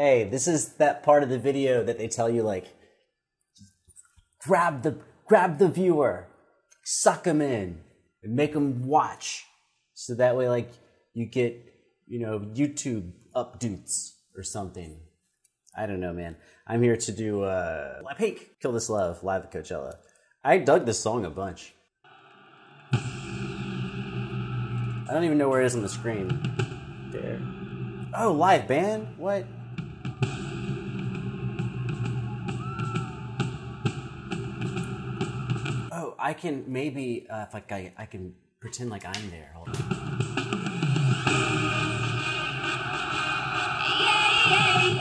hey, this is that part of the video that they tell you like, grab the grab the viewer, suck them in, and make them watch, so that way like you get you know YouTube updates or something. I don't know, man. I'm here to do uh, Pink, Kill This Love live at Coachella. I dug this song a bunch. I don't even know where it is on the screen. There. Oh, live band? What? I can maybe uh, if like I, I can pretend like I'm there. Hold on.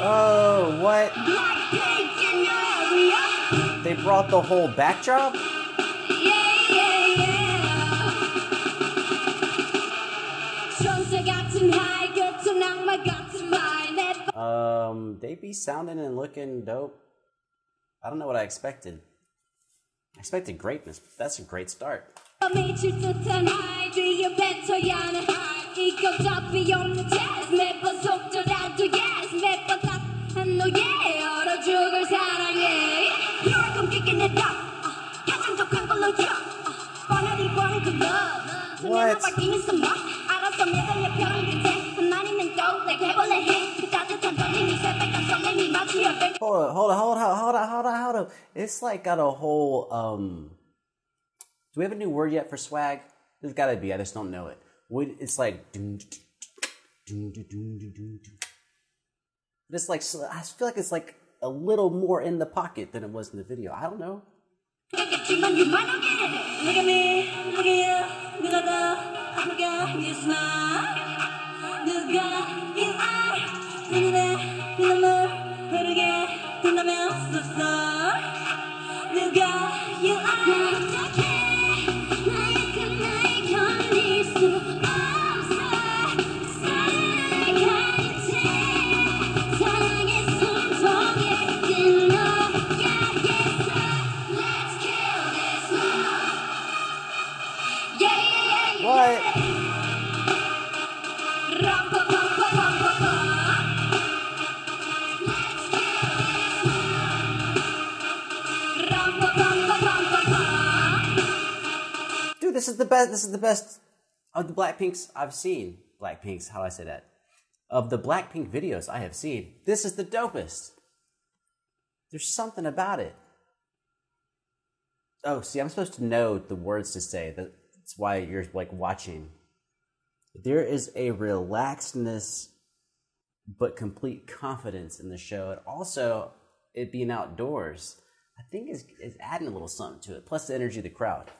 Oh, what? They brought the whole backdrop? Um, they be sounding and looking dope. I don't know what I expected. I expected greatness. But that's a great start. What? hold on, hold on, hold on, hold on, hold on. hold. It's like got a whole. um Do we have a new word yet for swag? There's got to be. I just don't know it. It's like. It's like I feel like it's like a little more in the pocket than it was in the video. I don't know. Look at me, look at you, look at the, this guy. Pum Dude, this is the best. This is the best of the Blackpinks I've seen. Blackpinks, how do I say that? Of the Blackpink videos I have seen, this is the dopest. There's something about it. Oh, see, I'm supposed to know the words to say. That's why you're like watching. There is a relaxedness, but complete confidence in the show, and also it being outdoors. I think is is adding a little something to it. Plus the energy of the crowd.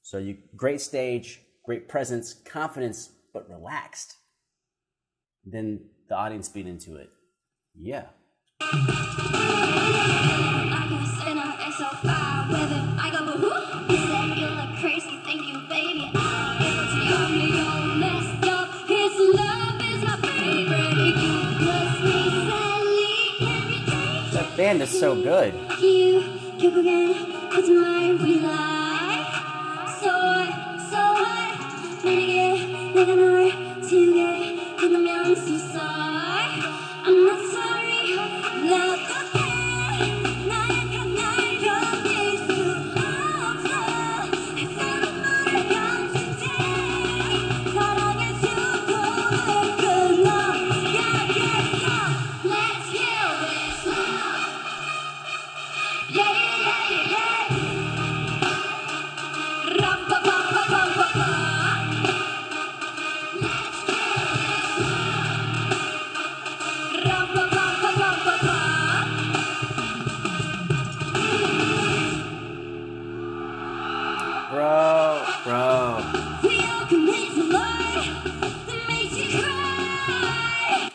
So you great stage, great presence, confidence, but relaxed. Then the audience beat into it. Yeah. I guess and I so far with it. I band is so good.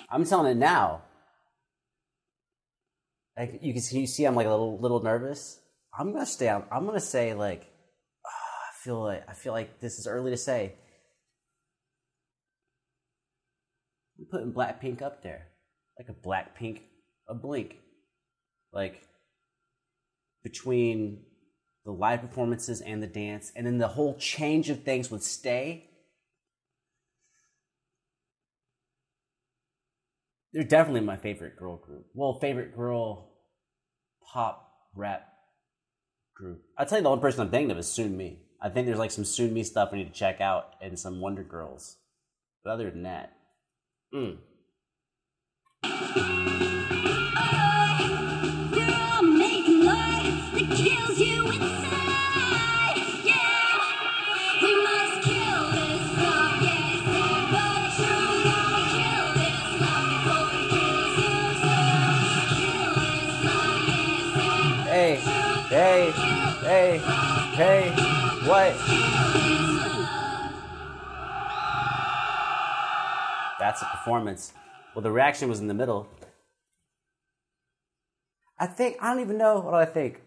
I'm telling it now. Like you can see, you see I'm like a little little nervous. I'm gonna stay on. I'm gonna say like, ah, I feel like I feel like this is early to say. I'm putting Blackpink up there, like a Blackpink, a Blink, like between the live performances and the dance, and then the whole change of things with Stay. They're definitely my favorite girl group. Well, favorite girl pop rap group. I'll tell you the only person I'm thinking of is Sunmi. I think there's like some Sunmi stuff I need to check out and some Wonder Girls. But other than that, mm. hey, hey, hey, hey, what? That's a performance. Well, the reaction was in the middle. I think I don't even know what I think.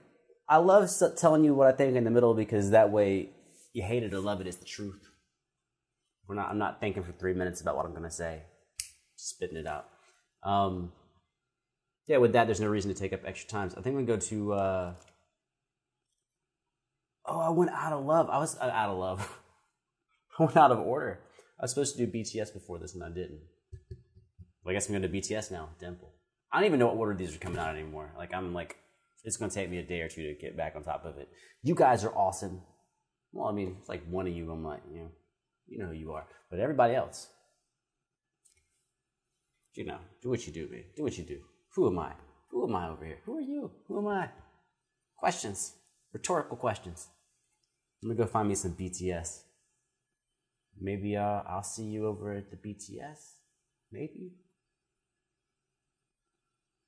I love telling you what I think in the middle because that way you hate it or love it. It's the truth. We're not. I'm not thinking for three minutes about what I'm gonna say. Spitting it out. Um, yeah, with that, there's no reason to take up extra times. I think we go to. Uh, oh, I went out of love. I was uh, out of love. I went out of order. I was supposed to do BTS before this, and I didn't. Well, I guess I'm going to BTS now. Dimple. I don't even know what order these are coming out anymore. Like I'm like, it's going to take me a day or two to get back on top of it. You guys are awesome. Well, I mean, it's like one of you. I'm like, you know, you know who you are. But everybody else, you know, do what you do, man. Do what you do. Who am I? Who am I over here? Who are you? Who am I? Questions, rhetorical questions. Let me go find me some BTS. Maybe uh, I'll see you over at the BTS. Maybe.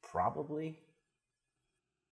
Probably.